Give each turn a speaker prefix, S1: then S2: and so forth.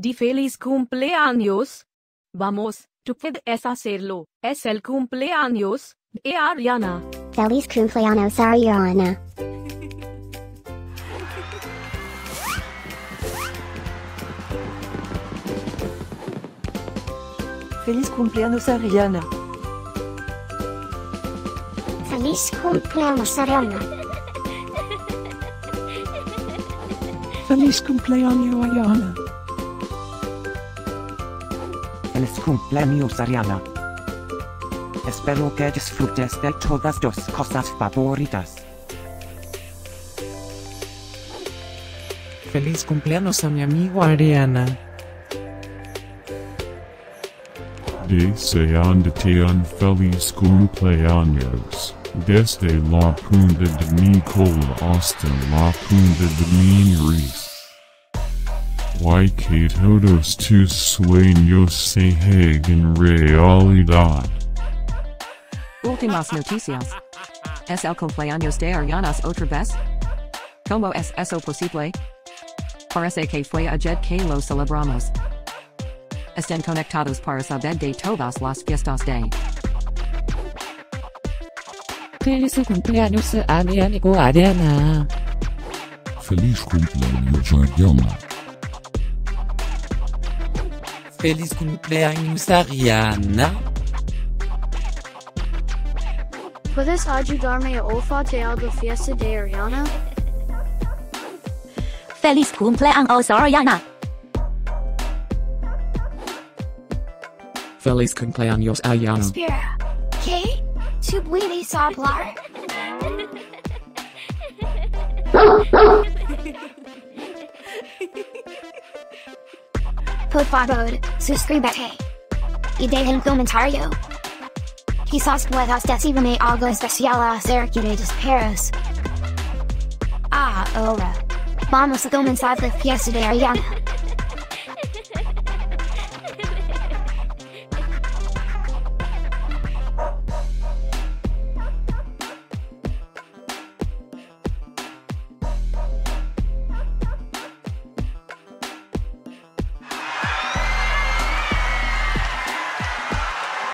S1: Di feliz cumpleaños. Vamos, tú puedes hacerlo. Es el cumpleaños de Ariana.
S2: Feliz cumpleaños Ariana.
S3: Feliz cumpleaños Ariana.
S2: Feliz cumpleaños Ariana.
S4: Feliz cumpleaños Ariana.
S5: Feliz cumpleaños Ariana. Espero que disfrutes de todas tus cosas favoritas.
S6: Feliz cumpleaños a mi amigo Ariana.
S7: Deseándote feliz cumpleaños. Desde la punta de Nicola hasta la punta de Minris. Y que todos tus sueños se hagan realidad.
S8: Últimas noticias. ¿Es el cumpleaños de Arianas otra vez? ¿Cómo es eso posible? Parece que fue ayer que lo celebramos. Estén conectados para saber de todas las fiestas de.
S6: Feliz cumpleaños a mi amigo Ariana.
S7: Feliz cumpleaños Ariana.
S6: Feliz cumpleaños Ariana.
S9: ¿Puedes ayudarme a olfatear la fiesta de Ariana?
S10: Feliz cumpleaños Ariana.
S6: Feliz cumpleaños Ariana.
S2: Espera. ¿Qué? ¿Tú puedes hablar? Por favor, suscríbete. Y deja un comentario. Quizás puedas decirme algo especial acerca de. Ah, ahora. Vamos a comenzar la fiesta de Ariana.